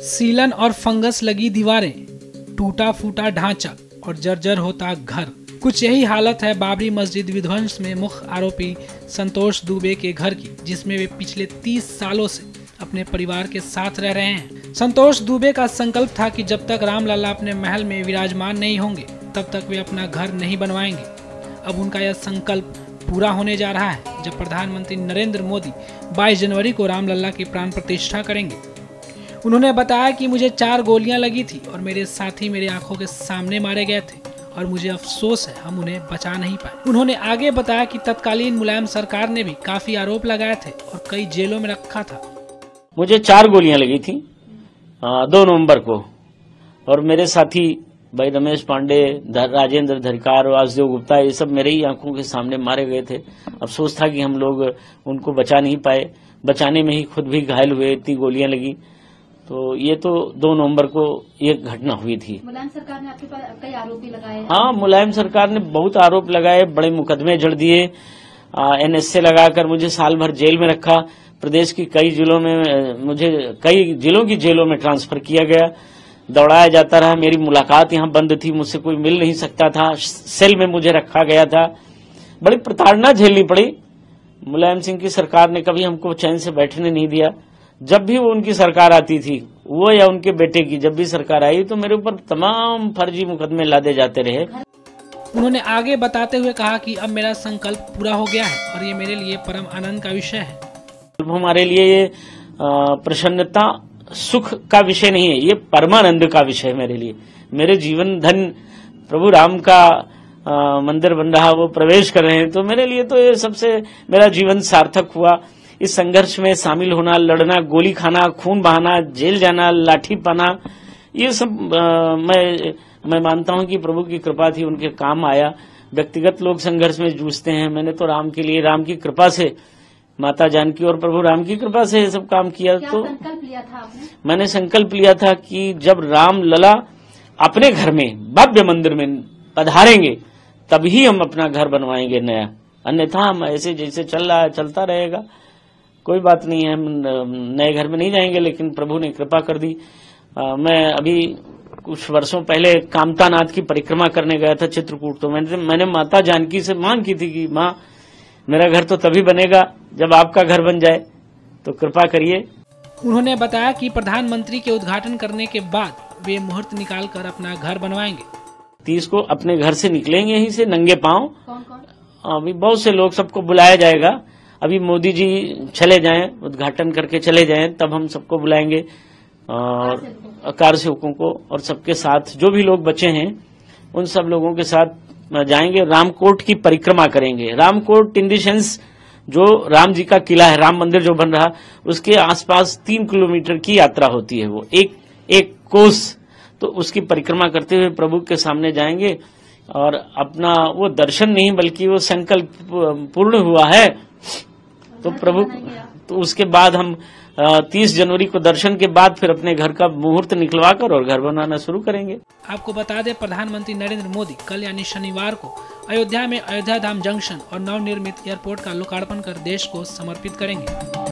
सीलन और फंगस लगी दीवारें टूटा फूटा ढांचा और जर्जर होता घर। कुछ यही हालत है बाबरी मस्जिद विध्वंस में मुख्य आरोपी संतोष दुबे के घर की, जिसमें वे पिछले 30 सालों से अपने परिवार के साथ रह रहे हैं। संतोष दुबे का संकल्प था कि जब तक रामलला अपने महल में विराजमान नहीं होंगे, तब तक वे अपना घर नहीं बनवाएँगे। अब उनका यह संकल्प पूरा होने जा रहा है, जब प्रधानमंत्री नरेंद्र मोदी 22 जनवरी को रामलला की प्राण प्रतिष्ठा करेंगे। उन्होंने बताया कि मुझे चार गोलियाँ लगी थी और मेरे साथी मेरे आँखों के सामने मारे गए थे और मुझे अफसोस है, हम उन्हें बचा नहीं पाए। उन्होंने आगे बताया कि तत्कालीन मुलायम सरकार ने भी काफ़ी आरोप लगाए थे और कई जेलों में रखा था। मुझे चार गोलियाँ लगी थी दो नवंबर को। और मेरे साथी भाई रमेश पांडे राजेंद्र धरिकार, वासुदेव गुप्ता, ये सब मेरे ही आँखों के सामने मारे गए थे। अफसोस था कि हम लोग उनको बचा नहीं पाए। बचाने में ही खुद भी घायल हुए, इतनी गोलियाँ लगी। तो ये तो दो नवंबर को ये घटना हुई थी। मुलायम सरकार ने आपके पास कई आरोप भी लगाए हाँ? मुलायम सरकार ने बहुत आरोप लगाए बड़े मुकदमे जड़ दिए एनएसए लगाकर मुझे साल भर जेल में रखा। प्रदेश की कई जिलों में मुझे कई जिलों की जेलों में ट्रांसफ़र किया गया। दौड़ाया जाता रहा मेरी मुलाकात यहाँ बंद थी मुझसे कोई मिल नहीं सकता था सेल में मुझे रखा गया था। बड़ी प्रताड़ना झेलनी पड़ी। मुलायम सिंह की सरकार ने कभी हमको चैन से बैठने नहीं दिया। जब भी वो उनकी सरकार आती थी वो या उनके बेटे की जब भी सरकार आई तो मेरे ऊपर तमाम फर्जी मुकदमे लादे जाते रहे। उन्होंने आगे बताते हुए कहा कि अब मेरा संकल्प पूरा हो गया है और ये मेरे लिए परम आनंद का विषय है। हमारे लिए ये प्रसन्नता सुख का विषय नहीं है ये परमानंद का विषय है मेरे लिए। मेरे जीवन धन प्रभु राम का मंदिर बन रहा वो प्रवेश कर रहे हैं तो मेरे लिए तो ये सबसे मेरा जीवन सार्थक हुआ। इस संघर्ष में शामिल होना लड़ना गोली खाना खून बहाना जेल जाना लाठी पाना ये सब आ, मैं मैं मानता हूँ कि प्रभु की कृपा थी उनके काम आया। व्यक्तिगत लोग संघर्ष में जूझते हैं। मैंने तो राम के लिए राम की कृपा से माता जानकी और प्रभु राम की कृपा से ये सब काम किया तो संकल्प लिया था आपने? मैंने संकल्प लिया था कि जब राम लला अपने घर में भव्य मंदिर में पधारेंगे तभी हम अपना घर बनवाएँगे नया। अन्यथा हम ऐसे जैसे चल रहा है चलता रहेगा। कोई बात नहीं है हम नए घर में नहीं जाएँगे लेकिन प्रभु ने कृपा कर दी। आ, मैं अभी कुछ वर्षों पहले कामतानाथ की परिक्रमा करने गया था चित्रकूट तो मैंने मैंने माता जानकी से मांग की थी कि माँ मेरा घर तो तभी बनेगा जब आपका घर बन जाए तो कृपा करिए। उन्होंने बताया कि प्रधानमंत्री के उद्घाटन करने के बाद वे मुहूर्त निकाल कर अपना घर बनवाएँगे। तीस को अपने घर से निकलेंगे ही से नंगे पाँव। अभी बहुत से लोग सबको बुलाया जाएगा। अभी मोदी जी चले जाएँ, उद्घाटन करके चले जाएँ, तब हम सबको बुलाएँगे और कार सेवकों को और सबके साथ जो भी लोग बचे हैं, उन सब लोगों के साथ जाएँगे, रामकोट की परिक्रमा करेंगे। रामकोट इन दी सेंस जो राम जी का किला है, राम मंदिर जो बन रहा, उसके आसपास तीन किलोमीटर की यात्रा होती है वो, एक एक कोस। तो उसकी परिक्रमा करते हुए प्रभु के सामने जाएँगे और अपना वो दर्शन नहीं, बल्कि वो संकल्प पूर्ण हुआ है। तो प्रभु तो उसके बाद हम तीस जनवरी को दर्शन के बाद फिर अपने घर का मुहूर्त निकलवा कर और घर बनाना शुरू करेंगे। आपको बता दें, प्रधानमंत्री नरेंद्र मोदी कल यानी शनिवार को अयोध्या में अयोध्या धाम जंक्शन और नवनिर्मित एयरपोर्ट का लोकार्पण कर देश को समर्पित करेंगे।